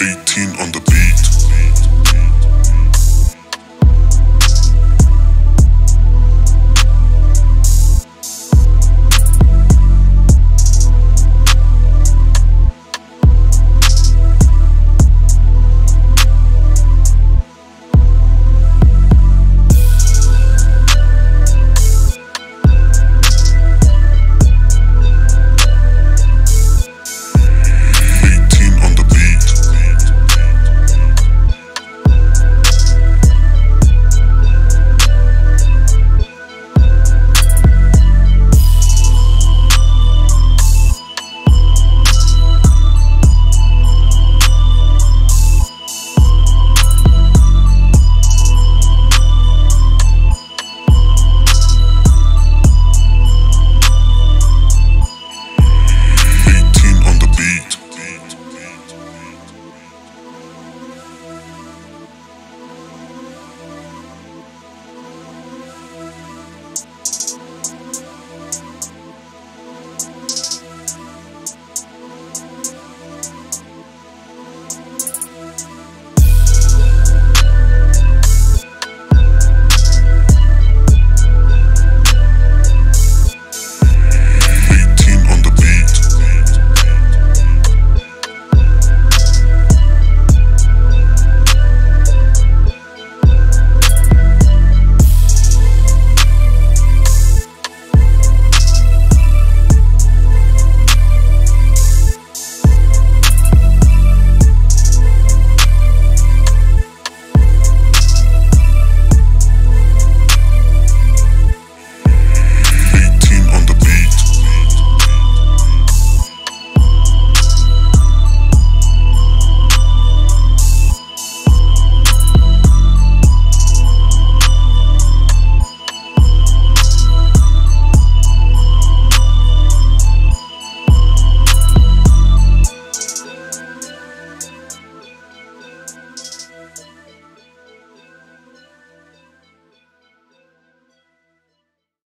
18 on the beat.